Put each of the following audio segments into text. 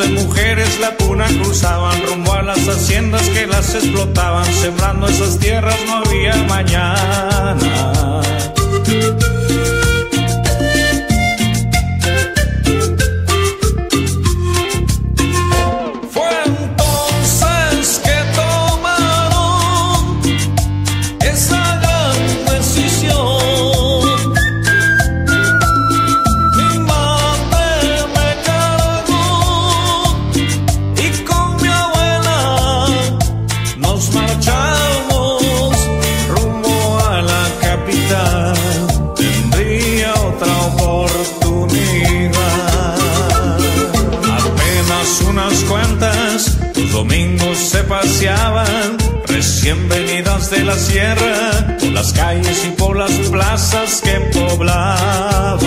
de mujeres la puna cruzaban rumbo a las haciendas que las explotaban. Sembrando esas tierras no había mañana. Unas cuantas, los domingos se paseaban, recién venidas de la sierra, por las calles y por las plazas que poblaban.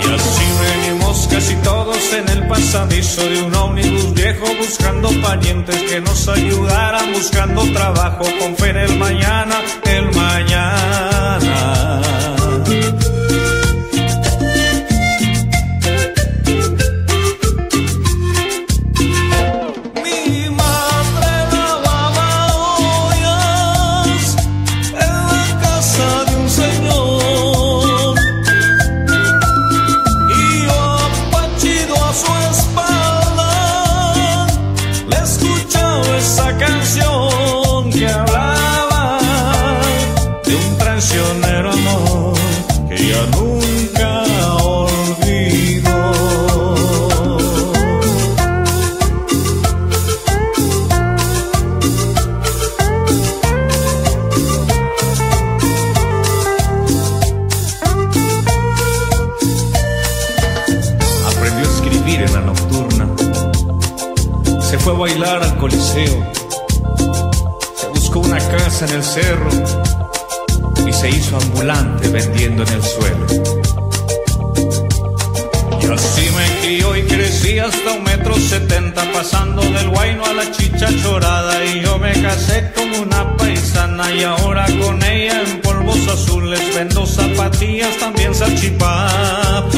Y así venimos casi todos en el pasadizo de un ómnibus viejo buscando parientes que nos ayudaran, buscando trabajo con fe en el mañana, el mañana. Que ya nunca olvidó. aprendió a escribir en la nocturna. Se fue a bailar al coliseo. Se buscó una casa en el cerro y se hizo ambulante vendiendo en el suelo. Y así me crió y crecí hasta un metro setenta, pasando del guayno a la chicha chorada. Y yo me casé con una paisana y ahora con ella en polvos azules vendo zapatillas, también salchipapas.